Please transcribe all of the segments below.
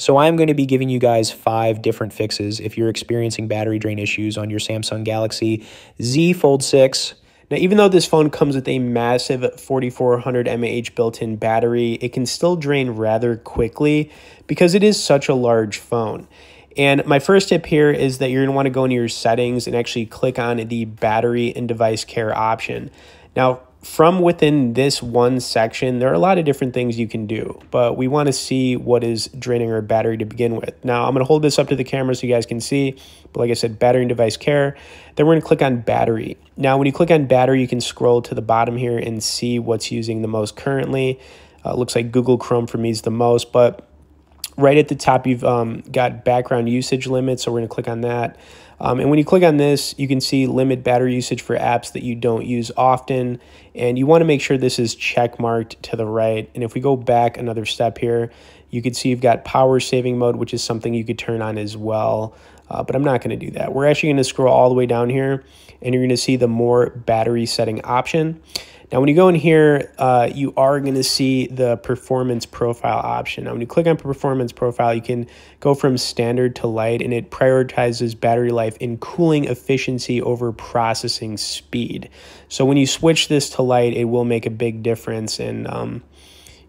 So I'm going to be giving you guys five different fixes if you're experiencing battery drain issues on your Samsung Galaxy Z Fold 6. Now, even though this phone comes with a massive 4400 mAh built-in battery, it can still drain rather quickly because it is such a large phone. And my first tip here is that you're going to want to go into your settings and actually click on the battery and device care option. Now, from within this one section, there are a lot of different things you can do, but we want to see what is draining our battery to begin with. Now, I'm going to hold this up to the camera so you guys can see, but like I said, battery and device care. Then we're going to click on battery. Now, when you click on battery, you can scroll to the bottom here and see what's using the most currently. Uh, looks like Google Chrome for me is the most, but right at the top, you've um, got background usage limits, so we're going to click on that. Um, and when you click on this, you can see limit battery usage for apps that you don't use often. And you want to make sure this is check marked to the right. And if we go back another step here, you can see you've got power saving mode, which is something you could turn on as well. Uh, but I'm not going to do that. We're actually going to scroll all the way down here and you're going to see the more battery setting option. Now, when you go in here, uh, you are going to see the performance profile option. Now, when you click on performance profile, you can go from standard to light, and it prioritizes battery life and cooling efficiency over processing speed. So when you switch this to light, it will make a big difference in, um,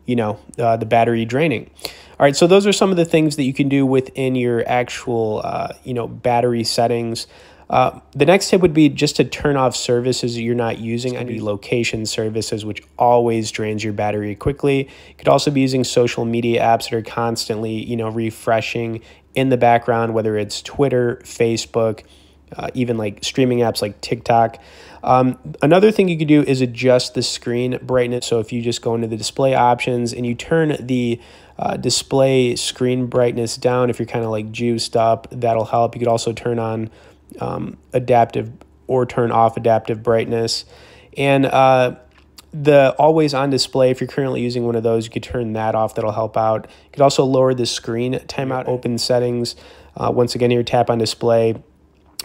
you know, uh, the battery draining. All right, so those are some of the things that you can do within your actual, uh, you know, battery settings. Uh, the next tip would be just to turn off services you're not using, any location services, which always drains your battery quickly. You could also be using social media apps that are constantly, you know, refreshing in the background, whether it's Twitter, Facebook, uh, even like streaming apps like TikTok. Um, another thing you could do is adjust the screen brightness. So if you just go into the display options and you turn the uh, display screen brightness down, if you're kind of like juiced up, that'll help. You could also turn on um, adaptive or turn off adaptive brightness. And uh, the always on display, if you're currently using one of those, you could turn that off. That'll help out. You could also lower the screen timeout open settings. Uh, once again, here tap on display,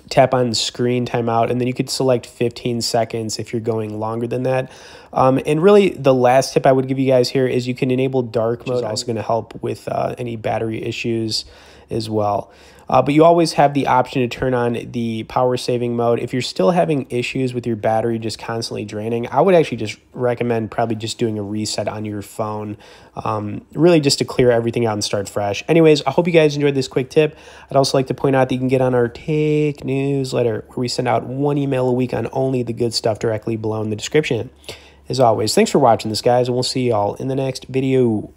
tap on screen timeout, and then you could select 15 seconds if you're going longer than that. Um, and really, the last tip I would give you guys here is you can enable dark mode, also going to help with uh, any battery issues as well. Uh, but you always have the option to turn on the power saving mode. If you're still having issues with your battery just constantly draining, I would actually just recommend probably just doing a reset on your phone, um, really just to clear everything out and start fresh. Anyways, I hope you guys enjoyed this quick tip. I'd also like to point out that you can get on our Take newsletter where we send out one email a week on only the good stuff directly below in the description. As always, thanks for watching this, guys, and we'll see y'all in the next video.